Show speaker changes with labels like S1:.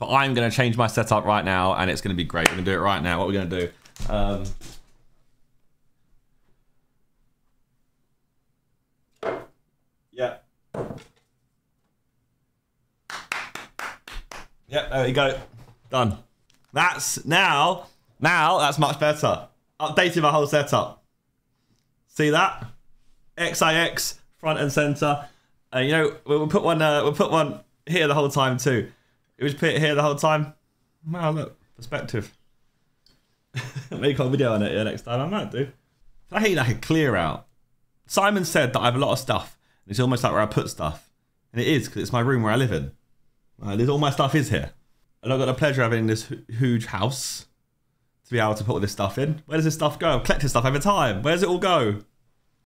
S1: But I'm going to change my setup right now, and it's going to be great. We're going to do it right now. What are we going to do? Um, yeah. Yep, there we go. Done. That's now, now that's much better. Updated my whole setup. See that? XIX front and center. Uh, you know, we'll put one. Uh, we'll put one here the whole time too. It was put here the whole time. Wow, look perspective. Make a video on it yeah, next time. I might do. I hate like a clear out. Simon said that I have a lot of stuff. And it's almost like where I put stuff, and it is because it's my room where I live in. Uh, all my stuff is here, and I've got the pleasure of having this huge house to be able to put all this stuff in. Where does this stuff go? I've collected stuff over time. Where does it all go?